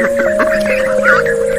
Ha ha ha ha!